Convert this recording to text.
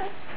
Okay.